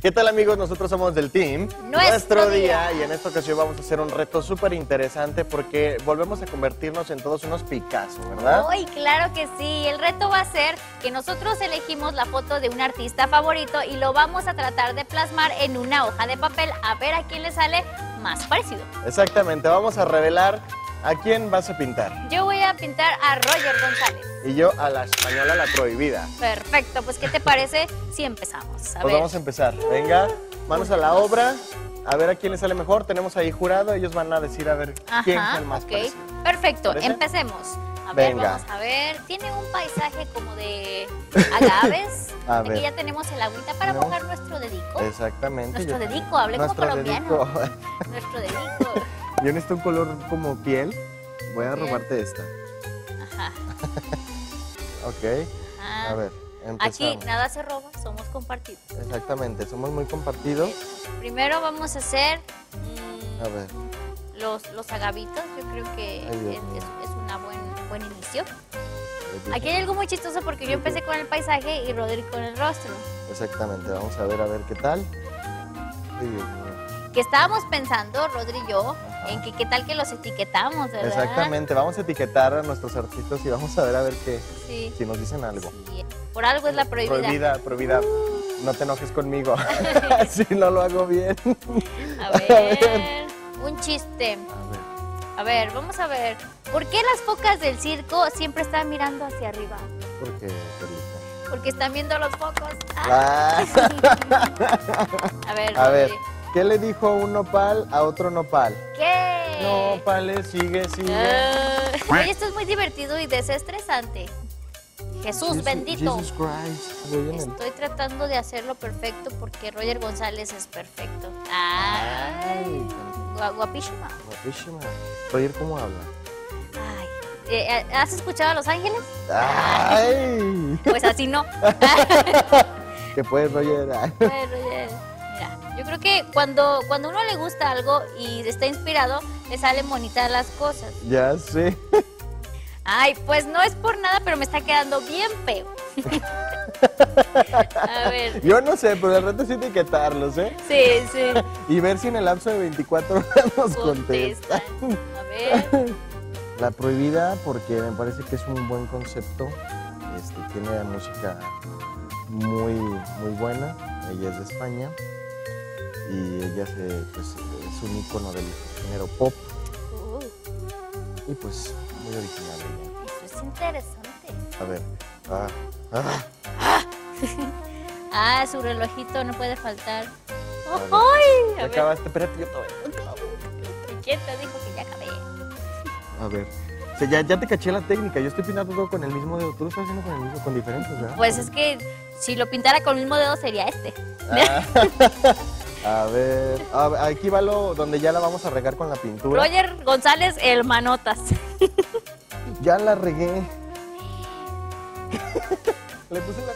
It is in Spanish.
¿Qué tal amigos? Nosotros somos del team Nuestro Día. y en esta ocasión vamos a hacer un reto súper interesante porque volvemos a convertirnos en todos unos Picasso, ¿verdad? Uy, claro que sí. El reto va a ser que nosotros elegimos la foto de un artista favorito y lo vamos a tratar de plasmar en una hoja de papel a ver a quién le sale más parecido. Exactamente, vamos a revelar a quién vas a pintar. Yo voy a pintar a Roger González. Y yo a la española la prohibida. Perfecto, pues ¿qué te parece si empezamos? A Pues ver. vamos a empezar. Venga, manos a la obra. A ver a quién le sale mejor. Tenemos ahí jurado. Ellos van a decir a ver quién es Ajá, el más ok. parecido. Perfecto, ¿Parece? empecemos. A ver, Venga. vamos a ver. Tiene un paisaje como de agaves. A Aquí ver. ya tenemos el agüita para Tenemos- mojar nuestro dedico. Exactamente. Nuestro dedico, hablé como Nuestro colombiano. dedico. Nuestro dedico. Yo necesito un color como piel. Voy a robarte esta. Ajá. Ok. ajá. A ver, Aquí empezamos. nada se roba, somos compartidos. Exactamente, somos muy compartidos. Primero vamos a hacer mm, A ver, los, los agavitos. Yo creo que Ay, es, es- una buen, buen inicio. Aquí hay algo muy chistoso porque yo empecé con el paisaje y Rodri con el rostro. exactamente, vamos a ver a ver qué tal. Ay. Que estábamos pensando, Rodri y yo, en que qué tal que los etiquetamos, ¿verdad? Exactamente, vamos a etiquetar a nuestros artistas y vamos a ver a ver qué, Sí. si nos dicen algo. sí. Por algo es la prohibida. Prohibida, prohibida. No te enojes conmigo. si no lo hago bien. A ver, un chiste. A ver. A ver, vamos a ver. ¿Por qué las focas del circo siempre están mirando hacia arriba? ¿Por qué? Porque están viendo los focos. Ah. Ah, A ver, a ver, Rodri. ¿Qué le dijo un nopal a otro nopal? ¿Qué? Nopales, sigue, sigue. Ah. Oye, esto es muy divertido y desestresante. Jesús Jesus- bendito. Jesus Christ. El- Estoy tratando de hacerlo perfecto porque Roger González es perfecto. Ay, Ay, gua- guapísima. guapísima. Roger, ¿cómo habla? Ay. Eh, ¿Has escuchado a Los Ángeles? ¡Ay! Pues así no. ¿Qué puedes, Roger? Ay. Ay, Roger. Yo creo que cuando, cuando uno le gusta algo y está inspirado, le salen bonitas las cosas. Ya sé. Ay, pues no es por nada, pero me está quedando bien feo. a ver. Yo no sé, pero el reto es etiquetarlos, ¿eh? Sí, sí. Y ver si en el lapso de 24 horas nos contesta. Contestan. A ver. La prohibida, porque me parece que es un buen concepto. Este, tiene música muy, muy buena. Ella es de España. Y ella se, pues, es un ícono del género pop. Uh, Y pues, muy original ella. eso es interesante. A ver. Ah, ah, Ah, su relojito no puede faltar. ver. ¡Ay! acabaste, espérate, yo todavía no acabo. ¿quién te dijo que ya acabé? A ver. O sea, ya, ya te caché la técnica. Yo estoy pintando todo con el mismo dedo. Tú lo estás haciendo con el mismo, con diferentes, ¿verdad? Pues es que si lo pintara con el mismo dedo sería este. A ver, a ver, aquí va lo donde ya la vamos a regar con la pintura. Roger González, el manotas. Ya la regué. Le puse la